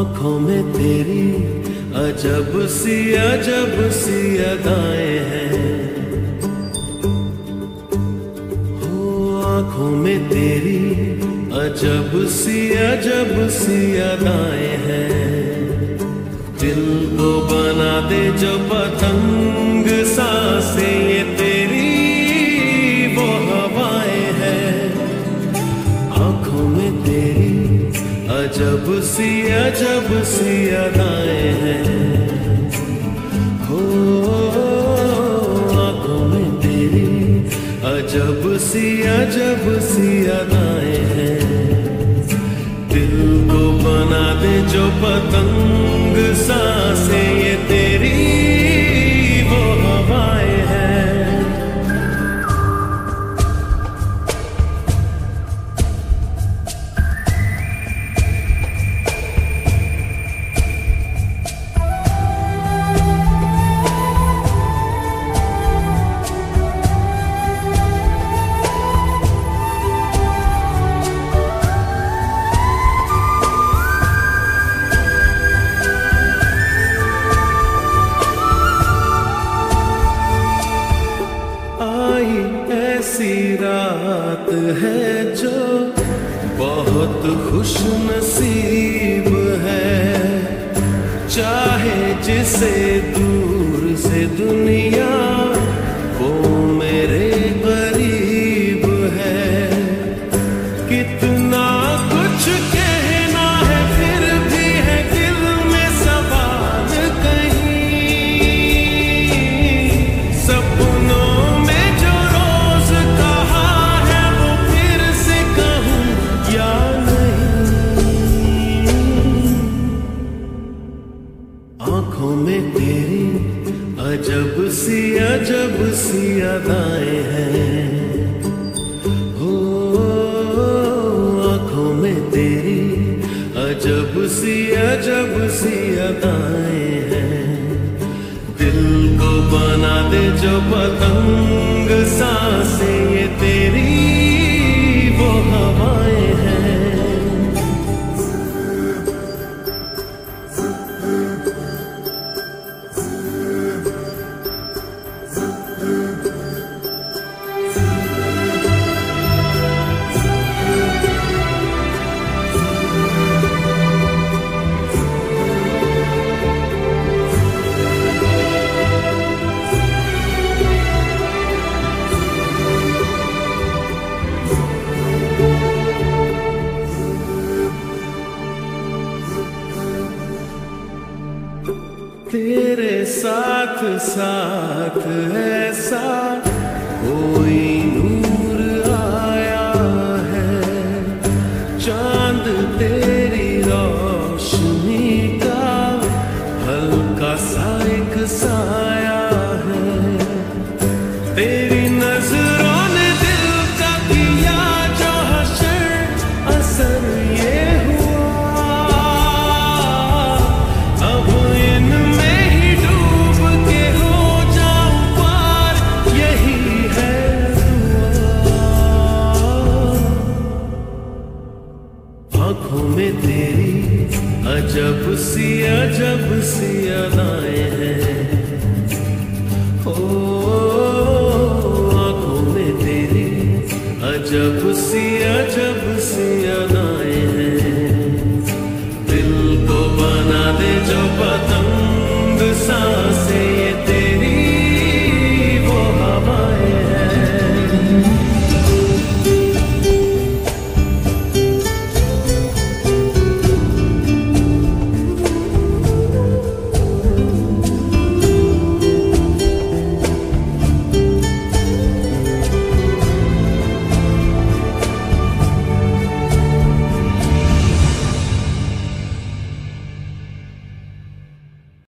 आँखों में तेरी अजब सी अजब सी अदाएँ हैं। हो, आँखों में तेरी अजब सी अजब सी अदाएँ हैं। दिल को बना दे जो पतंग साँसें अजब सी अजब सी अदाएँ हैं। हो, आँखों में तेरी अजब सी अजब सी अदाएँ हैं। दिल को बना दे जो पतंग साँसें है जो बहुत खुश नसीब है। चाहे जिसे दूर से दुनिया में तेरी अजब सी अजब सी अदाएँ हैं। हो, आँखों में तेरी अजब सी अजब सी अदाएँ हैं। दिल को बना दे जो पतंग साँसें साथ साथ ऐसा कोई नूर आया है। चाँद तेरी रोशनी का हल्का सा एक साया है। तेरी नज़रों आँखों में तेरी अजब सी अजब सी अदाएँ हैं।